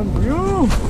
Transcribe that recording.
Unreal.